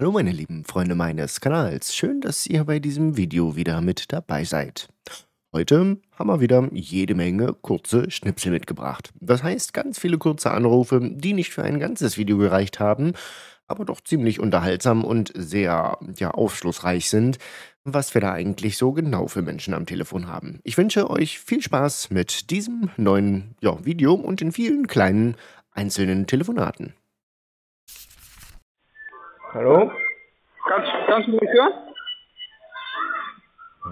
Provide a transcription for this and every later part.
Hallo meine lieben Freunde meines Kanals, schön, dass ihr bei diesem Video wieder mit dabei seid. Heute haben wir wieder jede Menge kurze Schnipsel mitgebracht. Das heißt, ganz viele kurze Anrufe, die nicht für ein ganzes Video gereicht haben, aber doch ziemlich unterhaltsam und sehr ja, aufschlussreich sind, was wir da eigentlich so genau für Menschen am Telefon haben. Ich wünsche euch viel Spaß mit diesem neuen ja, Video und den vielen kleinen einzelnen Telefonaten. Hallo? Kannst, kannst du mich hören?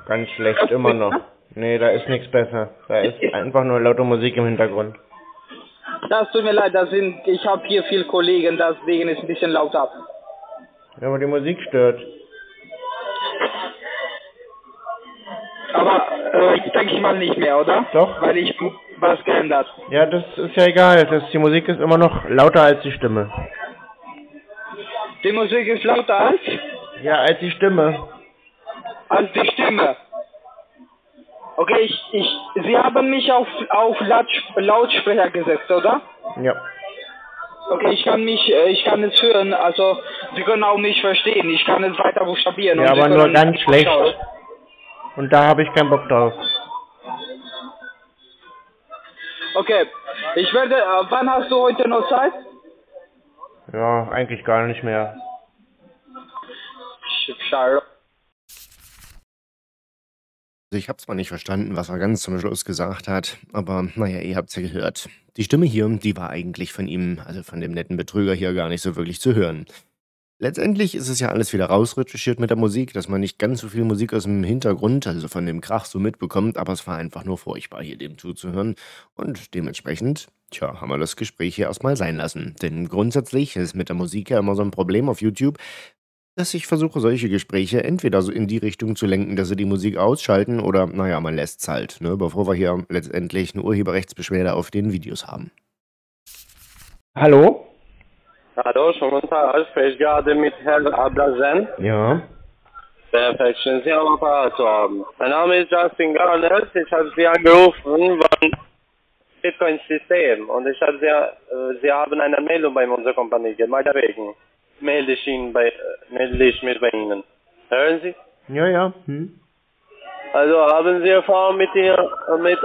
Ganz schlecht immer noch. Nee, da ist nichts besser. Da ist einfach nur laute Musik im Hintergrund. Das tut mir leid, das sind, ich habe hier viele Kollegen, deswegen ist es ein bisschen laut ab. Ja, aber die Musik stört. Aber äh, ich denke mal nicht mehr, oder? Doch. Weil ich was geändert. Ja, das ist ja egal. Das, die Musik ist immer noch lauter als die Stimme. Die Musik ist lauter als, Ja, als die Stimme. als die Stimme. Okay, ich, ich, Sie haben mich auf, auf Lautsprecher gesetzt, oder? Ja. Okay, ich kann mich, äh, ich kann es hören, also Sie können auch mich verstehen. Ich kann es weiter buchstabieren. Ja, aber nur ganz schlecht. Und da habe ich keinen Bock drauf. Okay, ich werde, äh, wann hast du heute noch Zeit? Ja, eigentlich gar nicht mehr. Also ich habe zwar nicht verstanden, was er ganz zum Schluss gesagt hat, aber naja, ihr habt's ja gehört. Die Stimme hier, die war eigentlich von ihm, also von dem netten Betrüger hier gar nicht so wirklich zu hören. Letztendlich ist es ja alles wieder rausretuschiert mit der Musik, dass man nicht ganz so viel Musik aus dem Hintergrund, also von dem Krach so mitbekommt, aber es war einfach nur furchtbar, hier dem zuzuhören. Und dementsprechend, tja, haben wir das Gespräch hier erstmal sein lassen. Denn grundsätzlich ist mit der Musik ja immer so ein Problem auf YouTube, dass ich versuche, solche Gespräche entweder so in die Richtung zu lenken, dass sie die Musik ausschalten oder, naja, man lässt's halt, ne, bevor wir hier letztendlich eine Urheberrechtsbeschwerde auf den Videos haben. Hallo? Hallo, schönen guten Tag. Ich spreche gerade mit Herrn Ablazen. Ja. Perfekt, schön Sie am Apparat zu haben. Mein Name ist Justin Garnet. Ich habe Sie angerufen von Bitcoin System und ich habe Sie, äh, Sie haben eine Meldung bei unserer Kompanie gemacht. Deswegen melde ich, Ihnen bei, äh, melde ich mich bei Ihnen. Hören Sie? Ja, ja. Hm? Also haben Sie Erfahrung mit, ihr, mit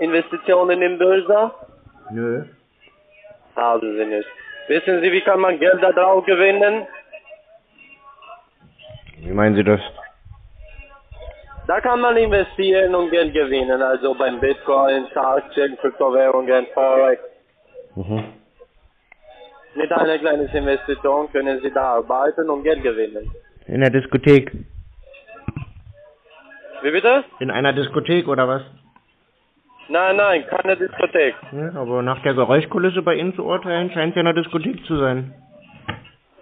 Investitionen in Börse? Nö. Haben Sie nicht. Wissen Sie, wie kann man Geld da drauf gewinnen? Wie meinen Sie das? Da kann man investieren und Geld gewinnen, also beim Bitcoin, Aktien, Kryptowährungen, Forex. Mhm. Mit einer kleinen Investition können Sie da arbeiten und Geld gewinnen. In der Diskothek. Wie bitte? In einer Diskothek oder was? Nein, nein, keine Diskothek. Ja, aber nach der Geräuschkulisse bei Ihnen zu urteilen, scheint es ja eine Diskothek zu sein.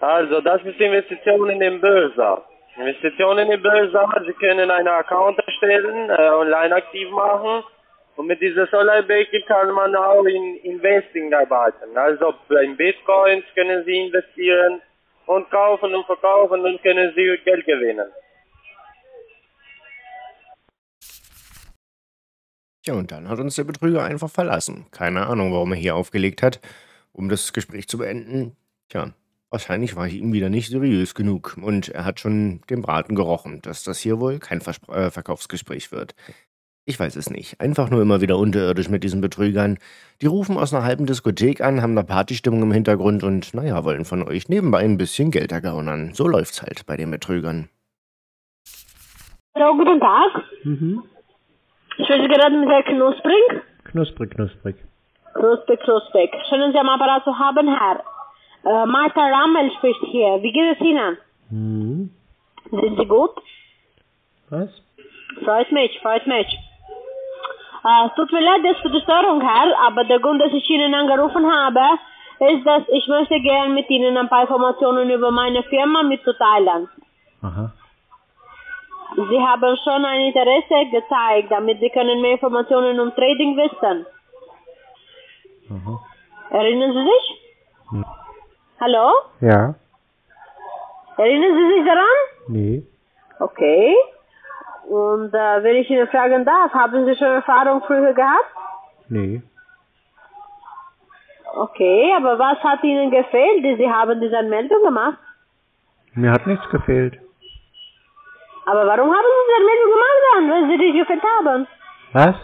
Also, das ist Investitionen in den Börse. Investitionen in Börse, Sie können einen Account erstellen, äh, online aktiv machen. Und mit dieser Online-Banking kann man auch in Investing arbeiten. Also beim Bitcoins können Sie investieren und kaufen und verkaufen und können Sie Geld gewinnen. Ja, und dann hat uns der Betrüger einfach verlassen. Keine Ahnung, warum er hier aufgelegt hat, um das Gespräch zu beenden. Tja, wahrscheinlich war ich ihm wieder nicht seriös genug und er hat schon den Braten gerochen, dass das hier wohl kein Verspr äh, Verkaufsgespräch wird. Ich weiß es nicht. Einfach nur immer wieder unterirdisch mit diesen Betrügern. Die rufen aus einer halben Diskothek an, haben eine Partystimmung im Hintergrund und, naja, wollen von euch nebenbei ein bisschen Geld ergaunern. So läuft's halt bei den Betrügern. Hallo, guten Tag. Mhm. Ich spreche gerade mit Herrn Knusprig. Knusprig, knusprig. Knusprig, Knusprig. Schön, Sie am Apparat zu haben, Herr. Äh, Martha Rammel spricht hier. Wie geht es Ihnen? Mhm. Sind Sie gut? Was? Freut mich, freut mich. Äh, tut mir leid dass für die Störung, Herr, aber der Grund, dass ich Ihnen angerufen habe, ist, dass ich möchte gerne mit Ihnen ein paar Informationen über meine Firma mitzuteilen. Aha. Sie haben schon ein Interesse gezeigt, damit Sie können mehr Informationen um Trading wissen. Aha. Erinnern Sie sich? Hm. Hallo? Ja. Erinnern Sie sich daran? Nee. Okay. Und äh, wenn ich Ihnen fragen darf, haben Sie schon Erfahrung früher gehabt? Nee. Okay, aber was hat Ihnen gefehlt? Sie haben diese Meldung gemacht. Mir hat nichts gefehlt. Aber warum haben Sie das mit dem gemacht dann, wenn Sie dich gefällt haben? Was?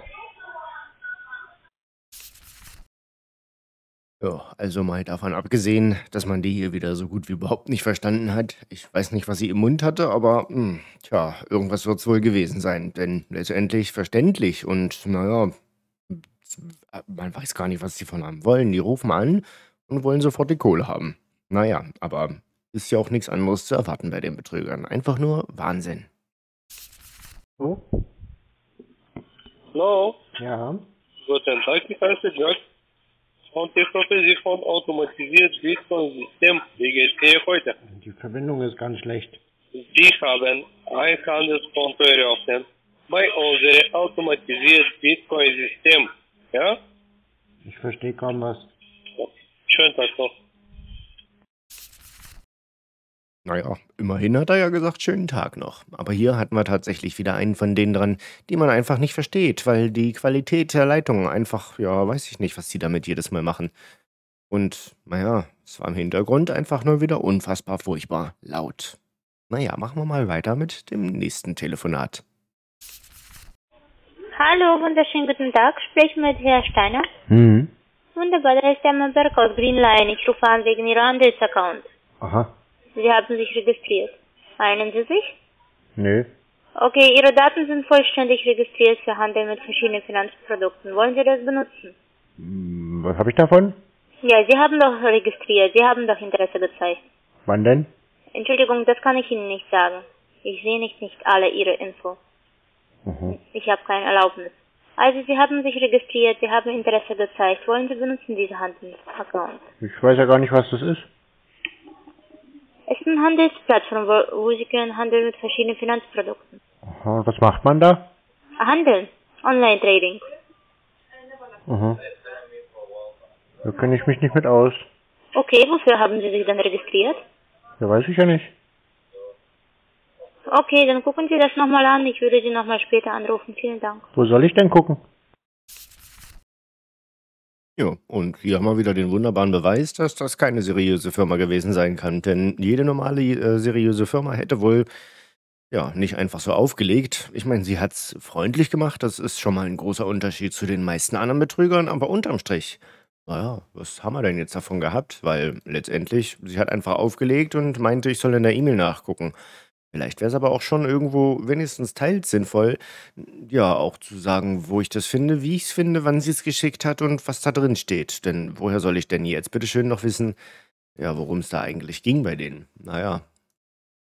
Ja, also mal davon abgesehen, dass man die hier wieder so gut wie überhaupt nicht verstanden hat. Ich weiß nicht, was sie im Mund hatte, aber hm, tja, irgendwas wird es wohl gewesen sein. Denn letztendlich verständlich und naja, man weiß gar nicht, was sie von einem wollen. Die rufen an und wollen sofort die Kohle haben. Naja, aber ist ja auch nichts anderes zu erwarten bei den Betrügern. Einfach nur Wahnsinn. Oh? Hallo, Ja. guten Tag, ich heiße Jack. Und ich rufe Sie von automatisiert Bitcoin-System. Wie geht's Ihnen heute? Die Verbindung ist ganz schlecht. Sie haben ein Handelskonto eröffnet bei unserem automatisierten Bitcoin-System. Ja? Ich verstehe kaum was. Schönen Tag noch. Naja, immerhin hat er ja gesagt, schönen Tag noch. Aber hier hatten wir tatsächlich wieder einen von denen dran, die man einfach nicht versteht, weil die Qualität der Leitung einfach, ja, weiß ich nicht, was die damit jedes Mal machen. Und, naja, es war im Hintergrund einfach nur wieder unfassbar furchtbar laut. Naja, machen wir mal weiter mit dem nächsten Telefonat. Hallo, wunderschönen guten Tag. Spreche mit Herrn Steiner. Hm. Wunderbar, da ist der Berg aus Greenline. Ich rufe an wegen Ihrer Handelsaccount. Aha. Sie haben sich registriert. Meinen Sie sich? Nö. Okay, Ihre Daten sind vollständig registriert für Handel mit verschiedenen Finanzprodukten. Wollen Sie das benutzen? Hm, Was habe ich davon? Ja, Sie haben doch registriert. Sie haben doch Interesse gezeigt. Wann denn? Entschuldigung, das kann ich Ihnen nicht sagen. Ich sehe nicht, nicht alle Ihre Info. Mhm. Ich habe keine Erlaubnis. Also Sie haben sich registriert, Sie haben Interesse gezeigt. Wollen Sie benutzen diese Handelsaccount? Ich weiß ja gar nicht, was das ist. Es ist eine Handelsplattform, wo, wo Sie können handeln mit verschiedenen Finanzprodukten. Aha, und was macht man da? Handeln. Online-Trading. Mhm. Da kenne ich mich nicht mit aus. Okay, wofür haben Sie sich dann registriert? Ja, weiß ich ja nicht. Okay, dann gucken Sie das nochmal an. Ich würde Sie nochmal später anrufen. Vielen Dank. Wo soll ich denn gucken? Ja, und hier haben wir wieder den wunderbaren Beweis, dass das keine seriöse Firma gewesen sein kann. Denn jede normale äh, seriöse Firma hätte wohl ja nicht einfach so aufgelegt. Ich meine, sie hat es freundlich gemacht. Das ist schon mal ein großer Unterschied zu den meisten anderen Betrügern. Aber unterm Strich, naja, was haben wir denn jetzt davon gehabt? Weil letztendlich, sie hat einfach aufgelegt und meinte, ich soll in der E-Mail nachgucken. Vielleicht wäre es aber auch schon irgendwo wenigstens teils sinnvoll, ja, auch zu sagen, wo ich das finde, wie ich es finde, wann sie es geschickt hat und was da drin steht. Denn woher soll ich denn jetzt bitte schön noch wissen, ja, worum es da eigentlich ging bei denen? Naja,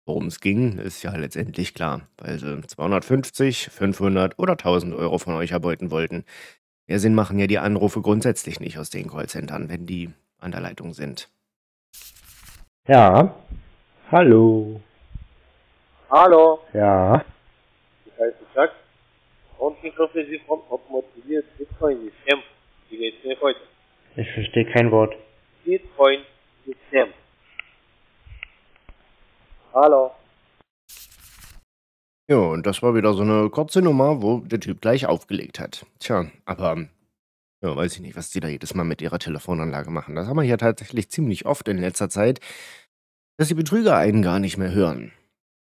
worum es ging, ist ja letztendlich klar, weil sie 250, 500 oder 1000 Euro von euch erbeuten wollten. Mehr Sinn machen ja die Anrufe grundsätzlich nicht aus den Callcentern, wenn die an der Leitung sind. Ja. Hallo. Hallo, Ja. ich heiße Jack. Und ich rufe Sie von automatisiert Bitcoin-System. Wie geht's Ihnen heute? Ich verstehe kein Wort. Bitcoin-System. Hallo. Ja, und das war wieder so eine kurze Nummer, wo der Typ gleich aufgelegt hat. Tja, aber ja, weiß ich nicht, was die da jedes Mal mit ihrer Telefonanlage machen. Das haben wir hier tatsächlich ziemlich oft in letzter Zeit, dass die Betrüger einen gar nicht mehr hören.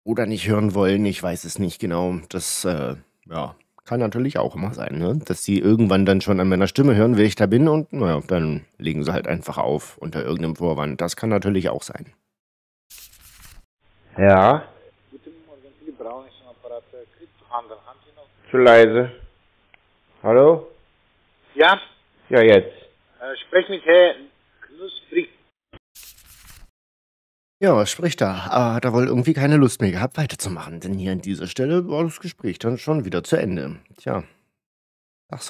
Oder nicht hören wollen, ich weiß es nicht genau. Das, äh, ja, kann natürlich auch immer sein, ne? Dass die irgendwann dann schon an meiner Stimme hören, wer ich da bin und, naja, dann legen sie halt einfach auf unter irgendeinem Vorwand. Das kann natürlich auch sein. Ja. Sie? Zu leise. Hallo? Ja, Ja, jetzt. äh, sprech mit Herrn Knusprig. Ja, was spricht da? Ah, hat er wohl irgendwie keine Lust mehr gehabt, weiterzumachen, denn hier an dieser Stelle war das Gespräch dann schon wieder zu Ende. Tja,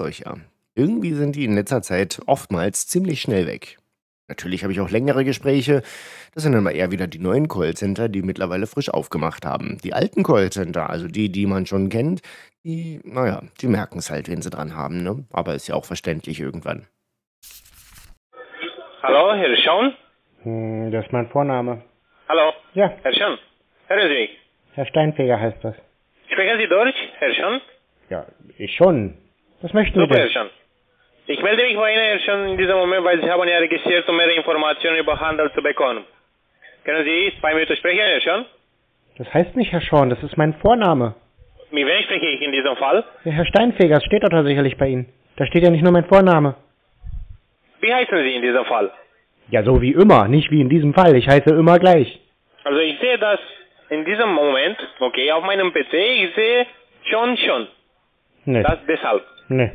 euch ja. Irgendwie sind die in letzter Zeit oftmals ziemlich schnell weg. Natürlich habe ich auch längere Gespräche. Das sind dann mal eher wieder die neuen Callcenter, die mittlerweile frisch aufgemacht haben. Die alten Callcenter, also die, die man schon kennt, die, naja, die merken es halt, wenn sie dran haben, ne? Aber ist ja auch verständlich irgendwann. Hallo, Herr Sean? Hm, das ist mein Vorname. Hallo, Ja, Herr Sean. Hören Sie mich? Herr Steinfeger heißt das. Sprechen Sie Deutsch, Herr Sean? Ja, ich schon. Was möchten Sie Super, Herr denn? Sean. Ich melde mich bei Ihnen, Herr Sean, in diesem Moment, weil Sie haben ja registriert, um mehr Informationen über Handel zu bekommen. Können Sie zwei Minuten sprechen, Herr Schorn? Das heißt nicht Herr Schorn, das ist mein Vorname. Mit wem spreche ich in diesem Fall? Ja, Herr Steinfeger, das steht doch da sicherlich bei Ihnen. Da steht ja nicht nur mein Vorname. Wie heißen Sie in diesem Fall? Ja, so wie immer, nicht wie in diesem Fall. Ich heiße immer gleich. Also ich sehe das in diesem Moment, okay, auf meinem PC, ich sehe schon, schon. Nee. Das deshalb. Nee.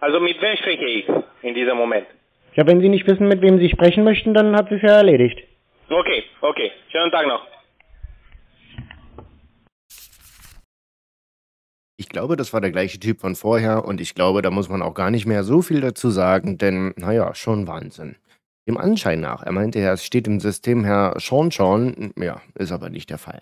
Also mit wem spreche ich in diesem Moment? Ja, wenn Sie nicht wissen, mit wem Sie sprechen möchten, dann hat sich's ja erledigt. Okay, okay. Schönen Tag noch. Ich glaube, das war der gleiche Typ von vorher und ich glaube, da muss man auch gar nicht mehr so viel dazu sagen, denn, naja, schon Wahnsinn. Dem Anschein nach, er meinte ja, es steht im System Herr Sean Sean, ja, ist aber nicht der Fall.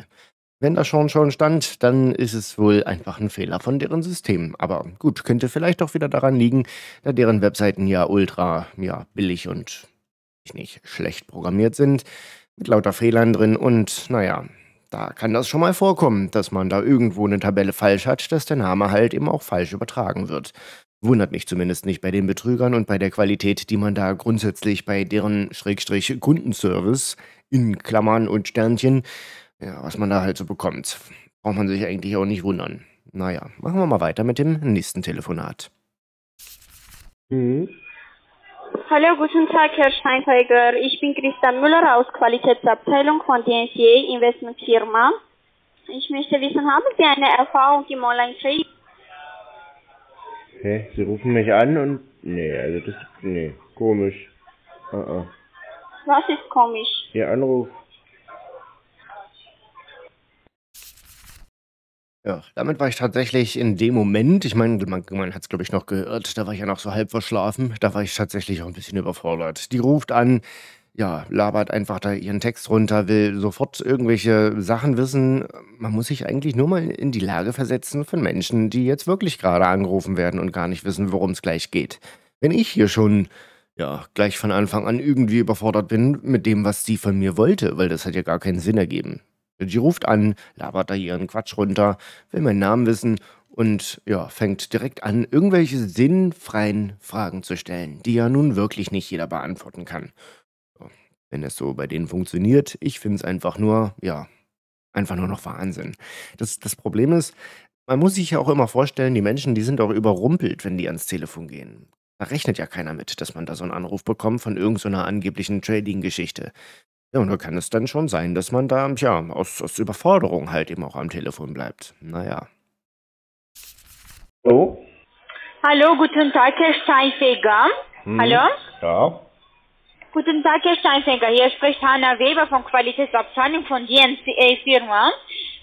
Wenn da Sean Sean stand, dann ist es wohl einfach ein Fehler von deren System. Aber gut, könnte vielleicht auch wieder daran liegen, da deren Webseiten ja ultra, ja, billig und, ich nicht, schlecht programmiert sind, mit lauter Fehlern drin und, naja, da kann das schon mal vorkommen, dass man da irgendwo eine Tabelle falsch hat, dass der Name halt eben auch falsch übertragen wird. Wundert mich zumindest nicht bei den Betrügern und bei der Qualität, die man da grundsätzlich bei deren Schrägstrich Kundenservice in Klammern und Sternchen, ja, was man da halt so bekommt. Braucht man sich eigentlich auch nicht wundern. Naja, machen wir mal weiter mit dem nächsten Telefonat. Mhm. Hallo, guten Tag, Herr Steinfeiger. Ich bin Christian Müller aus Qualitätsabteilung von DNCA Investmentfirma. Ich möchte wissen, haben Sie eine Erfahrung im Online-Trading? Hä? Sie rufen mich an und. Nee, also das. Nee, komisch. Uh -uh. Was ist komisch? Ihr Anruf. Ja, damit war ich tatsächlich in dem Moment, ich meine, man, man hat es glaube ich noch gehört, da war ich ja noch so halb verschlafen, da war ich tatsächlich auch ein bisschen überfordert. Die ruft an, ja, labert einfach da ihren Text runter, will sofort irgendwelche Sachen wissen. Man muss sich eigentlich nur mal in die Lage versetzen von Menschen, die jetzt wirklich gerade angerufen werden und gar nicht wissen, worum es gleich geht. Wenn ich hier schon, ja, gleich von Anfang an irgendwie überfordert bin mit dem, was sie von mir wollte, weil das hat ja gar keinen Sinn ergeben. Die ruft an, labert da ihren Quatsch runter, will meinen Namen wissen und ja, fängt direkt an, irgendwelche sinnfreien Fragen zu stellen, die ja nun wirklich nicht jeder beantworten kann. Wenn es so bei denen funktioniert, ich finde es einfach nur, ja, einfach nur noch Wahnsinn. Das, das Problem ist, man muss sich ja auch immer vorstellen, die Menschen, die sind auch überrumpelt, wenn die ans Telefon gehen. Da rechnet ja keiner mit, dass man da so einen Anruf bekommt von irgendeiner so angeblichen Trading-Geschichte. Ja, und da kann es dann schon sein, dass man da, ja, aus, aus Überforderung halt eben auch am Telefon bleibt. Naja. Oh? Hallo, guten Tag, Herr Steinfeger. Hm. Hallo? Ja. Guten Tag, Herr Steinfeger. Hier spricht Hanna Weber von Qualitätsabteilung von DNCA Firma.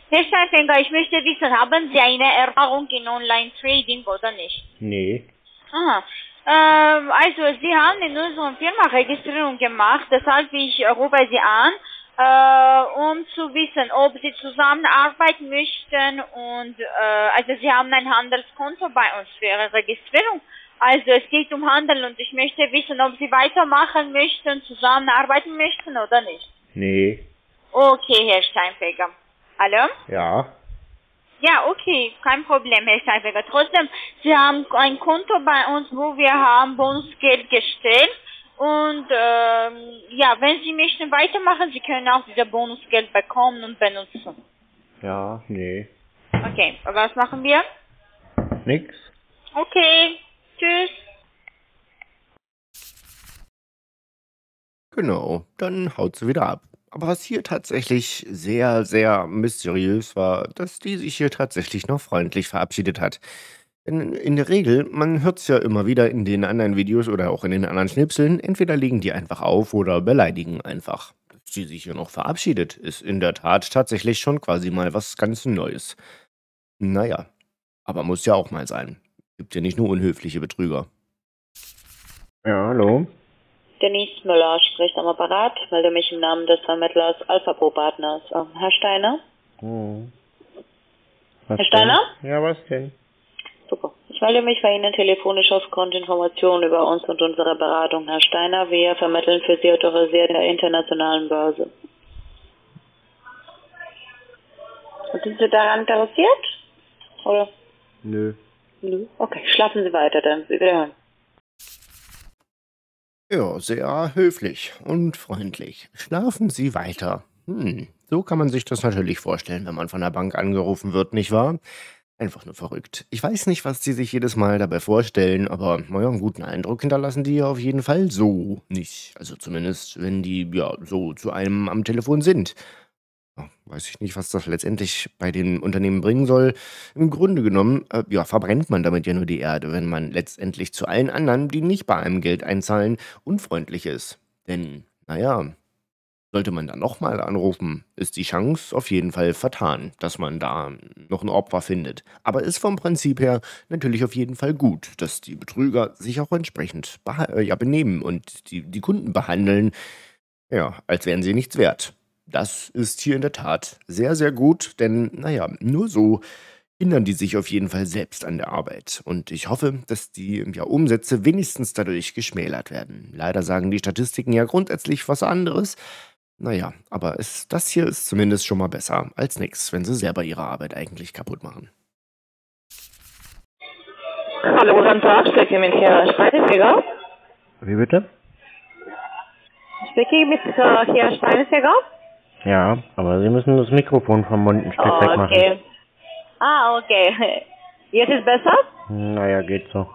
Herr Steinfeger, ich möchte wissen, haben Sie eine Erfahrung in Online-Trading oder nicht? Nee. Aha. Ähm, also, Sie haben in unserer Firma Registrierung gemacht, deshalb ich rufe Sie an, äh, um zu wissen, ob Sie zusammenarbeiten möchten und, äh, also Sie haben ein Handelskonto bei uns für Ihre Registrierung. Also es geht um Handel und ich möchte wissen, ob Sie weitermachen möchten, zusammenarbeiten möchten oder nicht. Nee. Okay, Herr Steinfeger. Hallo? Ja. Ja, okay, kein Problem, Herr Steinfeger. Trotzdem, Sie haben ein Konto bei uns, wo wir haben Bonusgeld gestellt. Und ähm, ja, wenn Sie möchten weitermachen, Sie können auch dieses Bonusgeld bekommen und benutzen. Ja, nee. Okay, was machen wir? Nix. Okay, tschüss. Genau, dann haut sie wieder ab. Aber was hier tatsächlich sehr, sehr mysteriös war, dass die sich hier tatsächlich noch freundlich verabschiedet hat. Denn in der Regel, man hört es ja immer wieder in den anderen Videos oder auch in den anderen Schnipseln, entweder legen die einfach auf oder beleidigen einfach. Dass sie sich hier noch verabschiedet, ist in der Tat tatsächlich schon quasi mal was ganz Neues. Naja, aber muss ja auch mal sein. Gibt ja nicht nur unhöfliche Betrüger. Ja, hallo. Denise Müller spricht am Apparat, melde mich im Namen des Vermittlers Alpha Pro Partners. Ähm, Herr Steiner? Oh. Was Herr Steiner? Denn? Ja, was denn? Super. Ich melde mich bei Ihnen telefonisch aufgrund Informationen über uns und unsere Beratung. Herr Steiner, wir vermitteln für Sie autorisiert in der internationalen Börse. Und sind Sie daran interessiert? Oder? Nö. Nö. Okay, schlafen Sie weiter dann. Sie wiederhören. Ja, sehr höflich und freundlich. Schlafen Sie weiter. Hm, so kann man sich das natürlich vorstellen, wenn man von der Bank angerufen wird, nicht wahr? Einfach nur verrückt. Ich weiß nicht, was die sich jedes Mal dabei vorstellen, aber na ja, 'n guten Eindruck hinterlassen die ja auf jeden Fall so nicht. Also zumindest, wenn die, ja, so zu einem am Telefon sind. Weiß ich nicht, was das letztendlich bei den Unternehmen bringen soll. Im Grunde genommen, äh, ja, verbrennt man damit ja nur die Erde, wenn man letztendlich zu allen anderen, die nicht bei einem Geld einzahlen, unfreundlich ist. Denn, na ja sollte man dann nochmal anrufen, ist die Chance auf jeden Fall vertan, dass man da noch ein Opfer findet. Aber ist vom Prinzip her natürlich auf jeden Fall gut, dass die Betrüger sich auch entsprechend äh, ja, benehmen und die, die Kunden behandeln, ja, als wären sie nichts wert. Das ist hier in der Tat sehr, sehr gut, denn naja, nur so hindern die sich auf jeden Fall selbst an der Arbeit. Und ich hoffe, dass die ja, Umsätze wenigstens dadurch geschmälert werden. Leider sagen die Statistiken ja grundsätzlich was anderes. Naja, aber es, das hier ist zumindest schon mal besser als nichts, wenn sie selber ihre Arbeit eigentlich kaputt machen. Hallo, guten Tag, spreche mit Herrn Steinfeger. Wie bitte? Spreche ich mit äh, Herrn Steinfeger? Ja, aber Sie müssen das Mikrofon vom Mund ein Stück Oh, weg machen. okay. Ah, okay. Jetzt ist besser? Naja, geht so.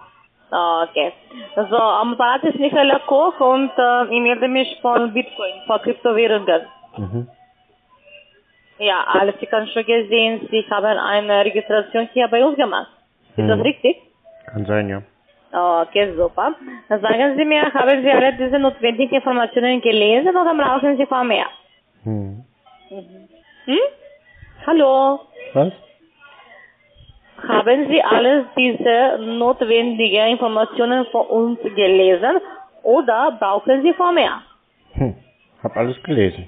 Ah, Okay. So, am Apparat ist Michaela Koch und äh, ich melde mich von Bitcoin, von Kryptowährungen. Mhm. Ja, alles, ich habe schon gesehen, Sie haben eine Registration hier bei uns gemacht. Ist das Mhm. richtig? Kann sein, ja. Okay, super. Dann sagen Sie mir, haben Sie alle diese notwendigen Informationen gelesen oder brauchen Sie von mehr? Hm. Hm? Hallo? Was? Haben Sie alles diese notwendigen Informationen von uns gelesen oder brauchen Sie von mehr? Hm. Hab alles gelesen.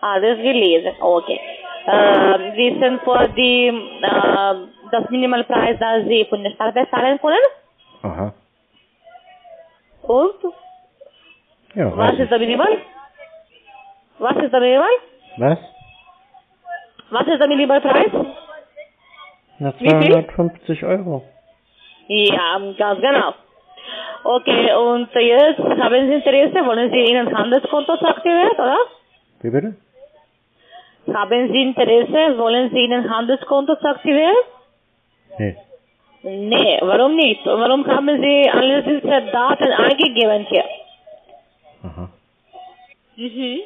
Alles gelesen, okay. Äh, wissen vor die, äh, das Minimalpreis, das Sie von der Stadt bezahlen können? Aha. Und? Ja, Was ist der Minimal? Was ist der Minimal? Was? Was ist der Minimalpreis? Na, Wie viel? 250 Euro. Ja, ganz genau. Okay, und jetzt haben Sie Interesse, wollen Sie Ihnen Handelskonto aktivieren, oder? Wie bitte? Haben Sie Interesse, wollen Sie Ihnen Handelskonto aktivieren? Nee. Nee, warum nicht? Warum haben Sie alle diese Daten eingegeben hier? Aha. Mhm.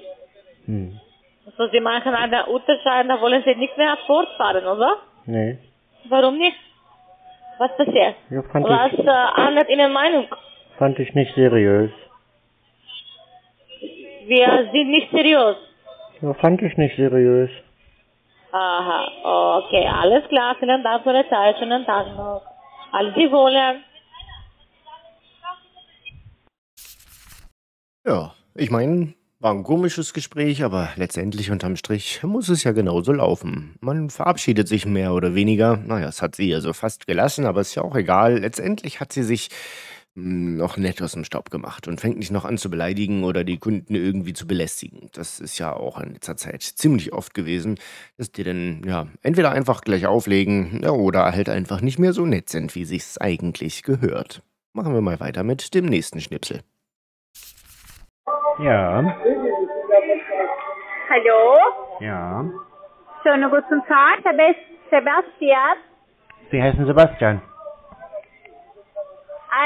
Hm. Also Sie machen einen Unterscheid, da wollen Sie nicht mehr fortfahren, oder? Nee. Warum nicht? Was passiert? Ja, fand Was ich, äh, ändert Ihnen Meinung? fand ich nicht seriös. Wir sind nicht seriös. Ja, fand ich nicht seriös. Aha, okay, alles klar. Vielen Dank für Ihre Zeit. Schönen Tag noch. Alles die Wohle. Ja, ich meine, war ein komisches Gespräch, aber letztendlich unterm Strich muss es ja genauso laufen. Man verabschiedet sich mehr oder weniger. Naja, es hat sie also fast gelassen, aber ist ja auch egal. Letztendlich hat sie sich hm, noch nett aus dem Staub gemacht und fängt nicht noch an zu beleidigen oder die Kunden irgendwie zu belästigen. Das ist ja auch in letzter Zeit ziemlich oft gewesen, dass die dann ja entweder einfach gleich auflegen ja, oder halt einfach nicht mehr so nett sind, wie sich's eigentlich gehört. Machen wir mal weiter mit dem nächsten Schnipsel. Ja. Hallo, Ja. schönen guten Tag, Herr Sebastian. Sie heißen Sebastian.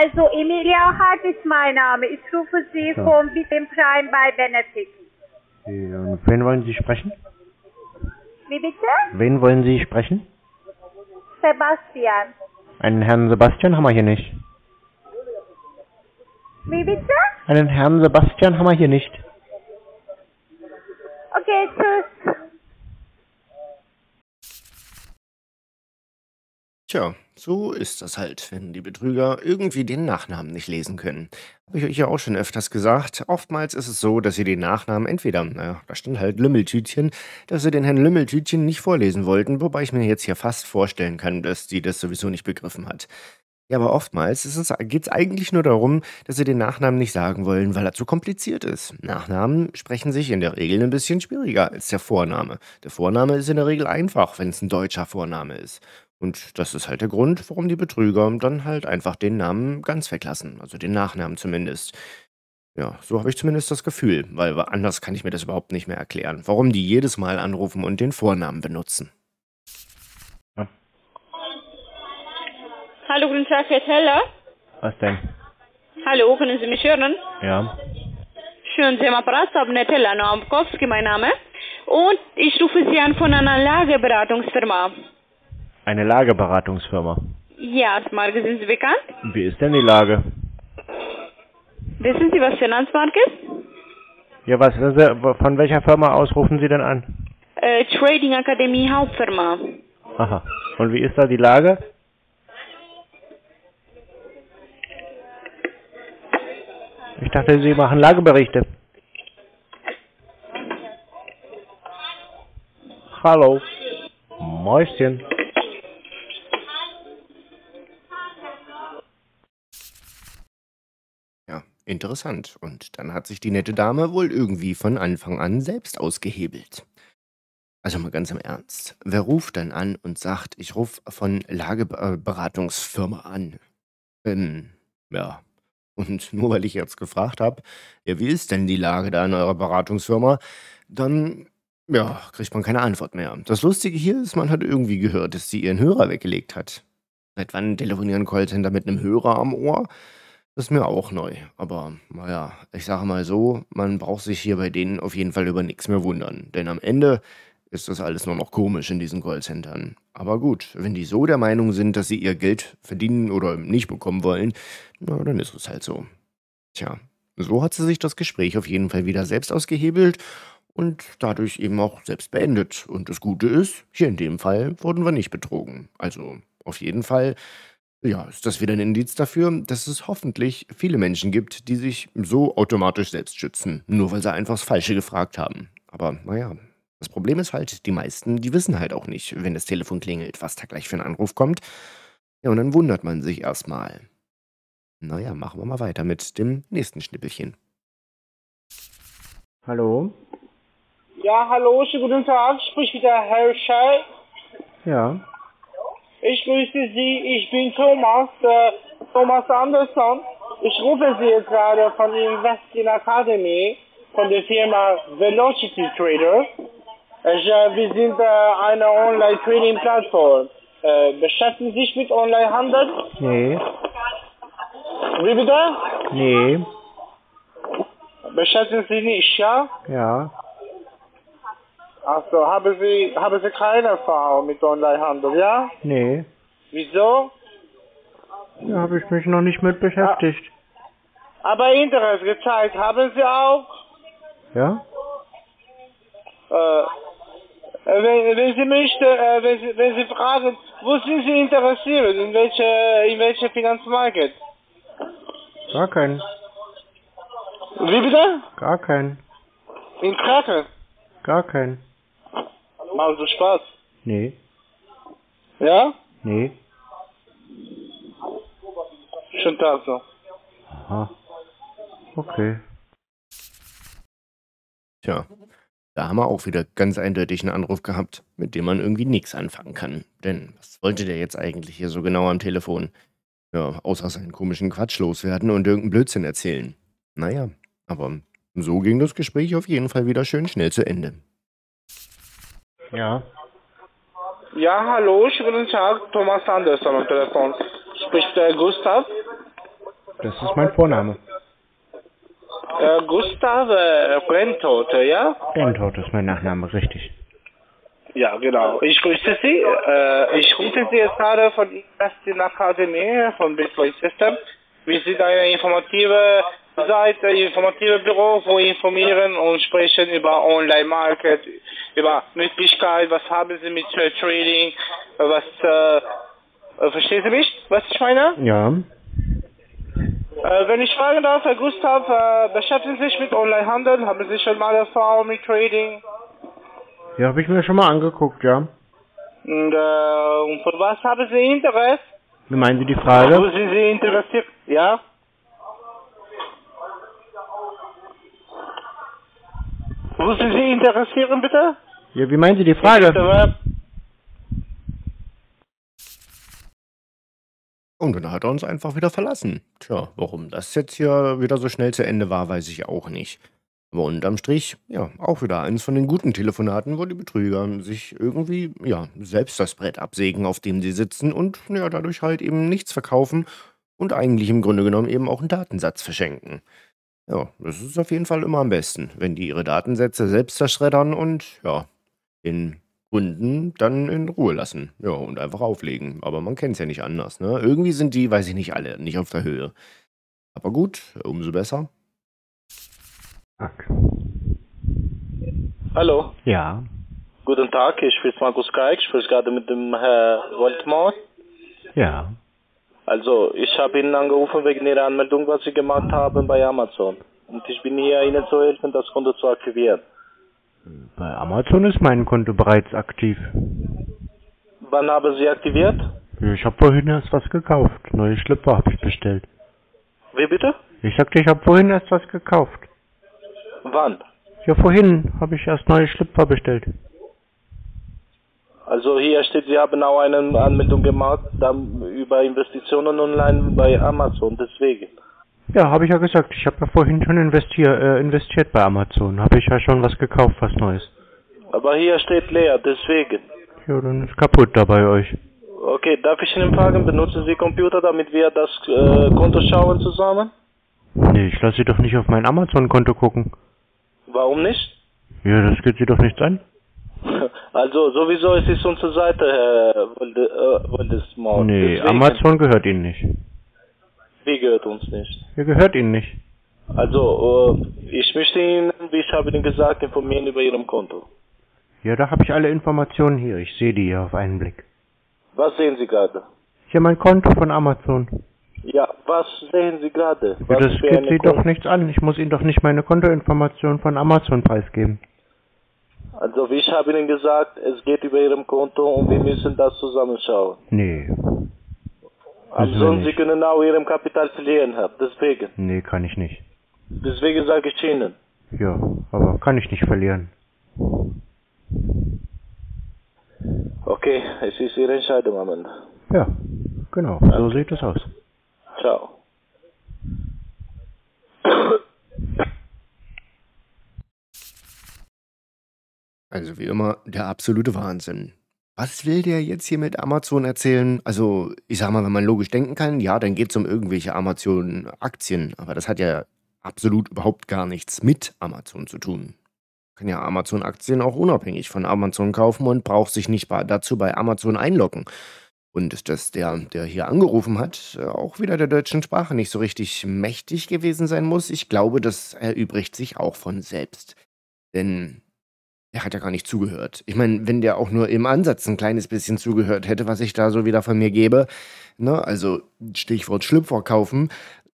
Also Emilia Hart ist mein Name. Ich rufe Sie Ja. vom Bitem Prime bei Benefit. Ja, mit wen wollen Sie sprechen? Wie bitte? Wen wollen Sie sprechen? Sebastian. Einen Herrn Sebastian haben wir hier nicht. Wie bitte? Einen Herrn Sebastian haben wir hier nicht. Okay, tschüss. Tja, so ist das halt, wenn die Betrüger irgendwie den Nachnamen nicht lesen können. Habe ich euch ja auch schon öfters gesagt. Oftmals ist es so, dass sie den Nachnamen entweder, naja, da stand halt Lümmeltütchen, dass sie den Herrn Lümmeltütchen nicht vorlesen wollten, wobei ich mir jetzt hier fast vorstellen kann, dass die das sowieso nicht begriffen hat. Ja, aber oftmals geht es eigentlich nur darum, dass sie den Nachnamen nicht sagen wollen, weil er zu kompliziert ist. Nachnamen sprechen sich in der Regel ein bisschen schwieriger als der Vorname. Der Vorname ist in der Regel einfach, wenn es ein deutscher Vorname ist. Und das ist halt der Grund, warum die Betrüger dann halt einfach den Namen ganz weglassen, also den Nachnamen zumindest. Ja, so habe ich zumindest das Gefühl, weil anders kann ich mir das überhaupt nicht mehr erklären, warum die jedes Mal anrufen und den Vornamen benutzen. Hallo, guten Tag, Herr Teller. Was denn? Hallo, können Sie mich hören? Ja. Schön, Sie am Apparat haben Herr Teller, Naumkowski, mein Name. Und ich rufe Sie an von einer Lagerberatungsfirma. Eine Lagerberatungsfirma. Ja, Marke, sind Sie bekannt? Wie ist denn die Lage? Wissen Sie, was Finanzmarkt ist? Ja, was, von welcher Firma aus rufen Sie denn an? Äh, Trading Akademie Hauptfirma. Aha. Und wie ist da die Lage? Ich dachte, Sie machen Lageberichte. Hallo. Mäuschen. Ja, interessant. Und dann hat sich die nette Dame wohl irgendwie von Anfang an selbst ausgehebelt. Also mal ganz im Ernst. Wer ruft dann an und sagt, ich rufe von Lageberatungsfirma an? Ähm, ja. Und nur weil ich jetzt gefragt habe, ja, wie ist denn die Lage da in eurer Beratungsfirma, dann, ja, kriegt man keine Antwort mehr. Das Lustige hier ist, man hat irgendwie gehört, dass sie ihren Hörer weggelegt hat. Seit wann telefonieren Callcenter mit einem Hörer am Ohr? Das ist mir auch neu. Aber naja, ich sage mal so, man braucht sich hier bei denen auf jeden Fall über nichts mehr wundern. Denn am Ende ist das alles nur noch komisch in diesen Callcentern. Aber gut, wenn die so der Meinung sind, dass sie ihr Geld verdienen oder nicht bekommen wollen, na, dann ist es halt so. Tja, so hat sie sich das Gespräch auf jeden Fall wieder selbst ausgehebelt und dadurch eben auch selbst beendet. Und das Gute ist, hier in dem Fall wurden wir nicht betrogen. Also auf jeden Fall, ja, ist das wieder ein Indiz dafür, dass es hoffentlich viele Menschen gibt, die sich so automatisch selbst schützen, nur weil sie einfach das Falsche gefragt haben. Aber naja, das Problem ist halt, die meisten, die wissen halt auch nicht, wenn das Telefon klingelt, was da gleich für ein Anruf kommt. Ja, und dann wundert man sich erstmal. Naja, machen wir mal weiter mit dem nächsten Schnippelchen. Hallo? Ja, hallo, schönen guten Tag. Spricht wieder Herr Schell. Ja. Ich grüße Sie. Ich bin Thomas, äh, Thomas Andersson. Ich rufe Sie jetzt gerade von der Investing Academy, von der Firma Velocity Trader. Äh, wir sind äh, eine Online-Trading-Plattform. Äh, beschäftigen Sie sich mit Online-Handel? Nee. Wie bitte? Nee. Beschäftigen Sie nicht, ja? Ja. Also haben Sie haben Sie keine Erfahrung mit Onlinehandel, ja? Nee. Wieso? Da habe ich mich noch nicht mit beschäftigt. Aber Interesse gezeigt haben Sie auch. Ja? Äh, wenn, wenn Sie möchten, äh, wenn, Sie, wenn Sie fragen, wo sind Sie interessiert, in welche in welche Finanzmarkt? Gar keinen. Wie bitte? Gar keinen. In Kraken. Gar keinen. Machen Sie Spaß. Nee. Ja? Nee. Schönen Tag so. Aha. Okay. Tja, da haben wir auch wieder ganz eindeutig einen Anruf gehabt, mit dem man irgendwie nichts anfangen kann. Denn was wollte der jetzt eigentlich hier so genau am Telefon? Ja, außer seinen komischen Quatsch loswerden und irgendeinen Blödsinn erzählen. Naja, aber so ging das Gespräch auf jeden Fall wieder schön schnell zu Ende. Ja. Ja, hallo, schönen Tag, Thomas Andersson am Telefon. Spricht der Gustav? Das ist mein Vorname. Äh, Gustav äh, Brentote, ja? Bentort ist mein Nachname, richtig. Ja, genau. Ich grüße Sie. Äh, ich rufe Sie jetzt gerade von Investing Akademie von Bitcoin System. Wir sind eine informative Seite, informative Büro, wo wir informieren und sprechen über Online-Market, über Möglichkeit, was haben Sie mit äh, Trading, was, äh, äh, verstehen Sie mich, was ich meine? Ja. Äh, wenn ich fragen darf, Herr Gustav, äh, beschäftigen Sie sich mit Online-Handel? Haben Sie schon mal Erfahrung mit Trading? Ja, habe ich mir schon mal angeguckt, ja. Und, äh, und von was haben Sie Interesse? Wie meinen Sie die Wo Frage? sind Sie interessiert? Ja? Wo sind Sie interessieren, bitte? Ja, wie meinen Sie die Frage? Bitte, Und dann hat er uns einfach wieder verlassen. Tja, warum das jetzt hier wieder so schnell zu Ende war, weiß ich auch nicht. Aber unterm Strich, ja, auch wieder eins von den guten Telefonaten, wo die Betrüger sich irgendwie, ja, selbst das Brett absägen, auf dem sie sitzen und ja, dadurch halt eben nichts verkaufen und eigentlich im Grunde genommen eben auch einen Datensatz verschenken. Ja, das ist auf jeden Fall immer am besten, wenn die ihre Datensätze selbst zerschreddern und ja, den Kunden dann in Ruhe lassen. Ja, und einfach auflegen. Aber man kennt es ja nicht anders, ne? Irgendwie sind die, weiß ich nicht, alle nicht auf der Höhe. Aber gut, umso besser. Hallo, Ja, guten Tag, ich bin Markus Kaik, ich spreche gerade mit dem Herr Woltmann. ja. Also, ich habe Ihnen angerufen wegen Ihrer Anmeldung, was Sie gemacht haben bei Amazon. Und ich bin hier, Ihnen zu helfen, das Konto zu aktivieren. Bei Amazon ist mein Konto bereits aktiv. Wann haben Sie aktiviert? Ich habe vorhin erst was gekauft. Neue Schlipper habe ich bestellt. Wie bitte? Ich sagte, ich habe vorhin erst was gekauft. Wann? Ja, vorhin habe ich erst neue Schlipper bestellt. Also hier steht, Sie haben auch eine Anmeldung gemacht dann über Investitionen online bei Amazon, deswegen. Ja, habe ich ja gesagt. Ich habe ja vorhin schon investier, äh, investiert bei Amazon. Habe ich ja schon was gekauft, was Neues. Aber hier steht leer, deswegen. Ja, dann ist kaputt da bei euch. Okay, darf ich Ihnen fragen, benutzen Sie Computer, damit wir das äh, Konto schauen zusammen? Nee, ich lasse sie doch nicht auf mein Amazon-Konto gucken. Warum nicht? Ja, das geht sie doch nichts an. Also sowieso ist es unsere Seite, Herr äh. Nee, Deswegen- Amazon gehört ihnen nicht. Wie gehört uns nicht? Ihr gehört ihnen nicht. Also, äh, ich möchte Ihnen, wie ich habe Ihnen gesagt, informieren über Ihrem Konto. Ja, da habe ich alle Informationen hier. Ich sehe die hier auf einen Blick. Was sehen Sie gerade? Hier mein Konto von Amazon. Ja, was sehen Sie gerade? Ja, das geht sie Kon- doch nichts an. Ich muss ihnen doch nicht meine Kontoinformationen von Amazon preisgeben. Also, wie ich habe Ihnen gesagt, es geht über Ihrem Konto und wir müssen das zusammenschauen. Nee. Also Ansonsten Sie nicht. können auch Ihrem Kapital verlieren, Herr. Deswegen. Nee, kann ich nicht. Deswegen sage ich Ihnen. Ja, aber kann ich nicht verlieren. Okay, es ist Ihre Entscheidung am Ende. Ja, genau. So sieht es aus. Ciao. Also wie immer, der absolute Wahnsinn. Was will der jetzt hier mit Amazon erzählen? Also, ich sag mal, wenn man logisch denken kann, ja, dann geht es um irgendwelche Amazon-Aktien. Aber das hat ja absolut überhaupt gar nichts mit Amazon zu tun. Man kann ja Amazon-Aktien auch unabhängig von Amazon kaufen und braucht sich nicht dazu bei Amazon einloggen. Und dass der, der hier angerufen hat, auch wieder der deutschen Sprache nicht so richtig mächtig gewesen sein muss, ich glaube, das erübrigt sich auch von selbst. Denn er hat ja gar nicht zugehört. Ich meine, wenn der auch nur im Ansatz ein kleines bisschen zugehört hätte, was ich da so wieder von mir gebe, ne, also Stichwort Schlüpfer kaufen,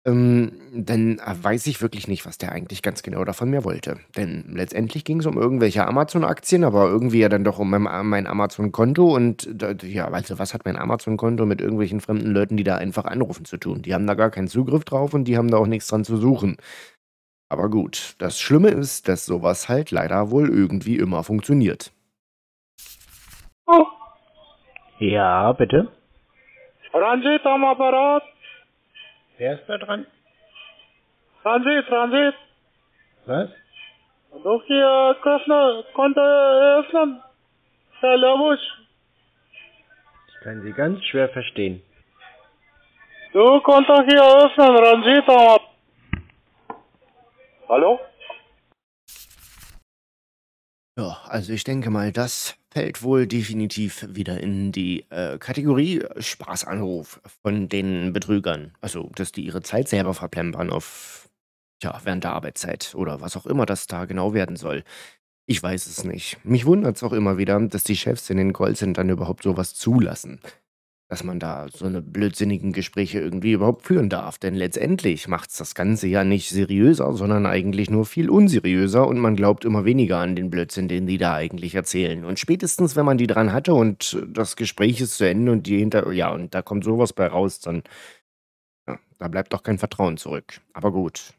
ähm, dann weiß ich wirklich nicht, was der eigentlich ganz genau da von mir wollte. Denn letztendlich ging es um irgendwelche Amazon-Aktien, aber irgendwie ja dann doch um mein, mein Amazon-Konto und ja, also was hat mein Amazon-Konto mit irgendwelchen fremden Leuten, die da einfach anrufen zu tun? Die haben da gar keinen Zugriff drauf und die haben da auch nichts dran zu suchen. Aber gut, das Schlimme ist, dass sowas halt leider wohl irgendwie immer funktioniert. Ja, bitte. Ranjit am Apparat. Wer ist da dran? Ranjit, Ranjit. Was? Doch hier Öffner, Konto eröffnen. Herr Labusch, Ich kann Sie ganz schwer verstehen. du Konto hier eröffnen, Ranjit am Apparat. Hallo? Ja, also ich denke mal, das fällt wohl definitiv wieder in die äh, Kategorie Spaßanruf von den Betrügern. Also, dass die ihre Zeit selber verplempern auf, ja, während der Arbeitszeit oder was auch immer das da genau werden soll. Ich weiß es nicht. Mich wundert es auch immer wieder, dass die Chefs in den Callcentern überhaupt sowas zulassen. Dass man da so eine blödsinnigen Gespräche irgendwie überhaupt führen darf. Denn letztendlich macht es das Ganze ja nicht seriöser, sondern eigentlich nur viel unseriöser und man glaubt immer weniger an den Blödsinn, den die da eigentlich erzählen. Und spätestens, wenn man die dran hatte und das Gespräch ist zu Ende und die hinter, ja, und da kommt sowas bei raus, dann, ja, da bleibt doch kein Vertrauen zurück. Aber gut.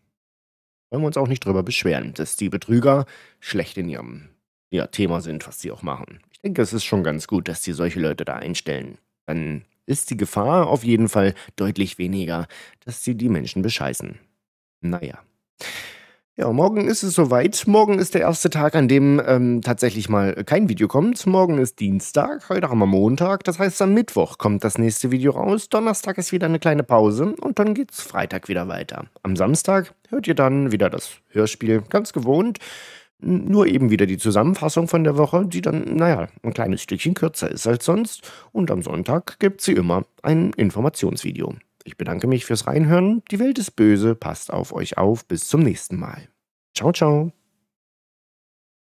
Wollen wir uns auch nicht drüber beschweren, dass die Betrüger schlecht in ihrem ja, Thema sind, was sie auch machen. Ich denke, es ist schon ganz gut, dass die solche Leute da einstellen. Dann ist die Gefahr auf jeden Fall deutlich weniger, dass sie die Menschen bescheißen. Naja. Ja, morgen ist es soweit. Morgen ist der erste Tag, an dem ähm, tatsächlich mal kein Video kommt. Morgen ist Dienstag, heute haben wir Montag. Das heißt, am Mittwoch kommt das nächste Video raus. Donnerstag ist wieder eine kleine Pause und dann geht's Freitag wieder weiter. Am Samstag hört ihr dann wieder das Hörspiel, ganz gewohnt. Nur eben wieder die Zusammenfassung von der Woche, die dann, naja, ein kleines Stückchen kürzer ist als sonst. Und am Sonntag gibt sie immer ein Informationsvideo. Ich bedanke mich fürs Reinhören. Die Welt ist böse. Passt auf euch auf. Bis zum nächsten Mal. Ciao, ciao.